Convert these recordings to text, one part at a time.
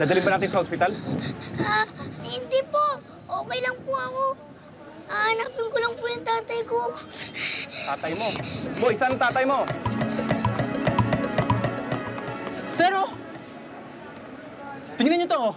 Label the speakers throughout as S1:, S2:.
S1: Dadalhin ba natin sa ospital?
S2: Ah, hindi po. Okay lang po ako. Hanapin ko lang po yung tatay ko.
S1: Tatay mo. Boy, saan tatay mo?
S3: Zero! Tingnan niyo to, oh.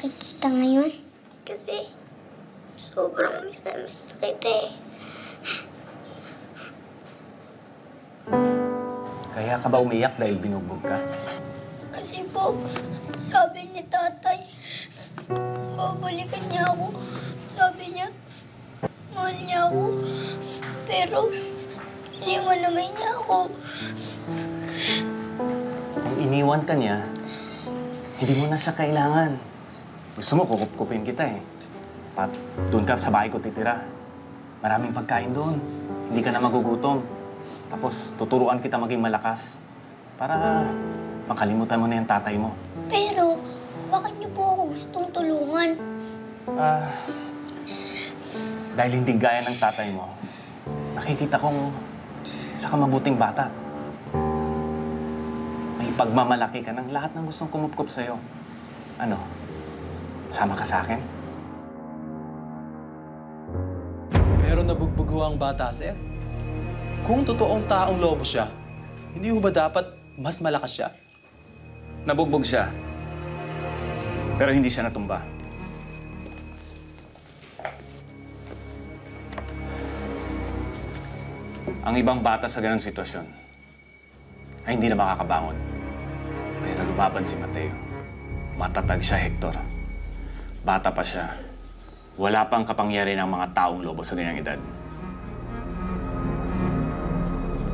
S4: Na
S2: kitang makikita ngayon. Kasi sobrang miss namin na kita eh.
S1: Kaya ka ba umiyak dahil binugbog ka?
S2: Kasi po, sabi ni tatay, babalikan niya ako. Sabi niya, mahal niya ako. Pero, iniwan naman niya ako.
S1: Kung iniwan ka niya, hindi mo na siya kailangan. Gusto mo, kukup-kupin kita eh. Pat, doon ka sa bahay ko titira. Maraming pagkain doon. Hindi ka na magugutom. Tapos, tuturuan kita maging malakas. Para makalimutan mo na yung tatay mo.
S2: Pero, bakit niyo po ako gustong tulungan?
S1: Ah, dahil hindi gaya ng tatay mo, nakikita kong isa ka mabuting bata. May pagmamalaki ka ng lahat ng gustong kumupkup sa'yo. Ano? Sama ka sa akin?
S3: Pero nabugbugo ang bata, sir. Kung totoong taong lobo siya, hindi ba dapat mas malakas siya?
S1: Nabugbog siya. Pero hindi siya natumba. Ang ibang bata sa ganong sitwasyon ay hindi na makakabangon. Pero lumaban si Mateo. Matatag siya, Hector. Bata pa siya. Wala pang kapangyarihan ng mga taong lobo sa ganyang edad.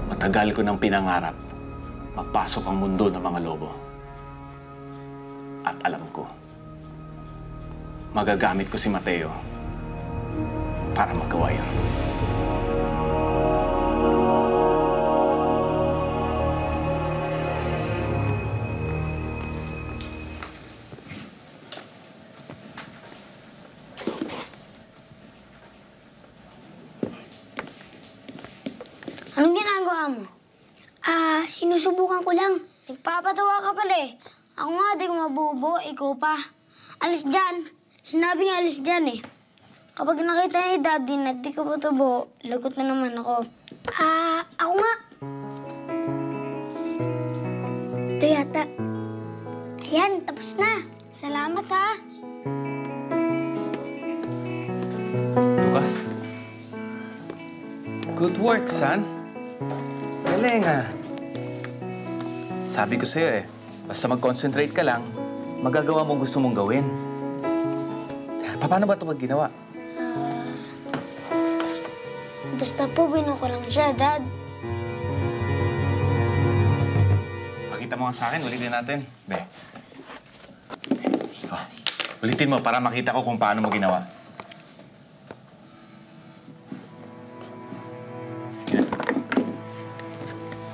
S1: Matagal ko nang pinangarap mapasok ang mundo ng mga lobo. At alam ko, magagamit ko si Mateo para magawa yun.
S2: Anong ginagawa mo? Ah, sinusubukan ko lang. Nagpapatawa ka pala eh. Ako nga, di ko mabubo. Ikaw pa. Alis dyan. Sinabi nga alis dyan eh. Kapag nakita ni Daddy na di ka pa tubo, lagot na naman ako. Ah, ako nga. Ito yata. Ayan, tapos na. Salamat ha.
S1: Lucas? Good work, son. Galing ah. Sabi ko sa'yo eh, basta mag-concentrate ka lang, magagawa mo ang gusto mong gawin. Pa- Paano ba ito pag ginawa?
S2: Basta po, bino ko lang siya, Dad.
S1: Pakita mo nga sa akin, ulitin natin. Be. Oh, ulitin mo para makita ko kung paano mo ginawa.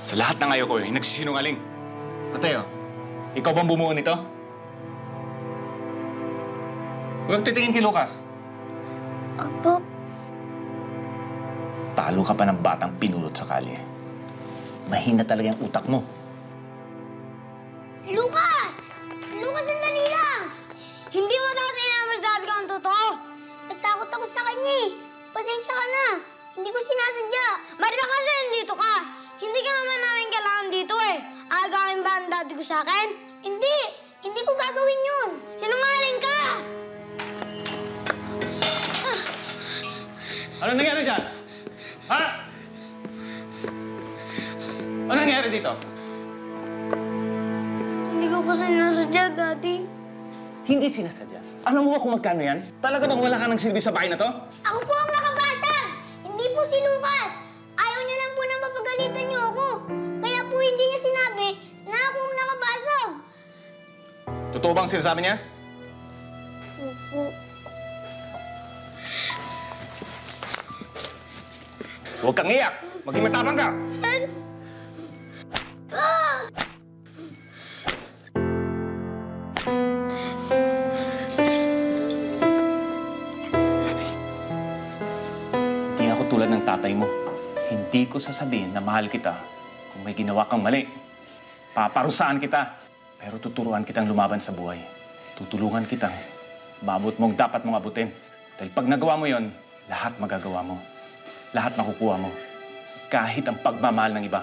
S1: Sa lahat ng ayaw ko, yung nagsisinungaling. Mateo, ikaw bang bumuo nito? Huwag titingin kay Lucas.
S2: Opo.
S1: Talo ka pa ng batang pinulot sa kalye. Mahina talaga yung utak mo.
S2: Lucas! Lucas, sandali lang! Hindi mo dati inamas dad ko ang totoo. Natakot ako sa kanya eh. Pasensya ka na. Hindi ko sinasadya. Marina kasi nandito ka. Hindi ka naman namin kailangan dito eh. Agawin ba ang daddy ko sa akin? Hindi. Hindi ko gagawin yun. Sinungaling ka!
S1: Ano nangyari dyan? Ha? Ano nangyari dito?
S2: Hindi ko pa sinasadya, daddy.
S1: Hindi sinasadya. Alam mo ba kung magkano yan? Talaga bang wala ka ng silbi sa bahay na to?
S2: Ako po ang nakabasag! Hindi po si Lucas!
S1: Totoo bang sinasabi niya?
S2: Opo.
S1: Huwag kang iyak. Maging matapang ka. Hindi ako tulad ng tatay mo. Hindi ko sasabihin na mahal kita kung may ginawa kang mali. Paparusaan kita. Pero tuturuan kitang lumaban sa buhay. Tutulungan kitang maabot mong dapat mong abutin. Dahil pag nagawa mo yon, lahat magagawa mo. Lahat makukuha mo. Kahit ang pagmamahal ng iba.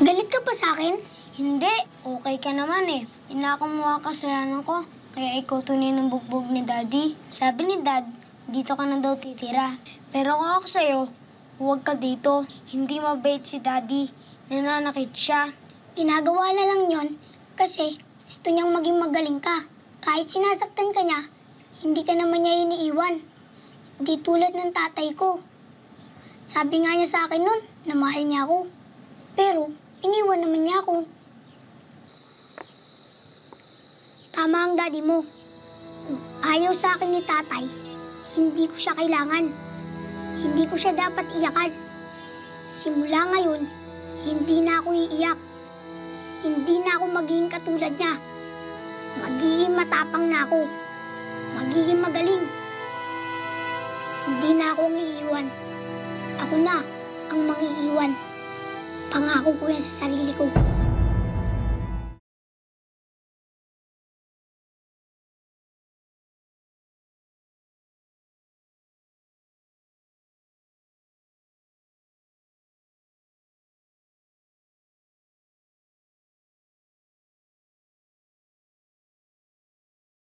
S2: Galit ka pa sa akin? Hindi. Okay ka naman eh. Inakamuha kasalanan ko. Kaya ikaw tunay ng bugbog ni Daddy. Sabi ni Dad, dito ka na daw titira. Pero kung ako sa'yo, huwag ka dito. Hindi mabait si Daddy. Nananakit siya. Ginagawa na lang yon kasi gusto niyang maging magaling ka. Kahit sinasaktan ka niya, hindi ka naman niya iniiwan. Di tulad ng tatay ko. Sabi nga niya sa akin nun na mahal niya ako. Pero, iniwan naman niya ako. Tama ang daddy mo. Kung ayaw sa akin ni tatay, hindi ko siya kailangan. Hindi ko siya dapat iyakan. Simula ngayon, hindi na ako iiyak. Hindi na ako magiging katulad niya. Magiging matapang na ako. Magiging magaling. Hindi na ako ang iiwan. Ako na ang mangiiwan. Pangako ko yan sa sarili ko.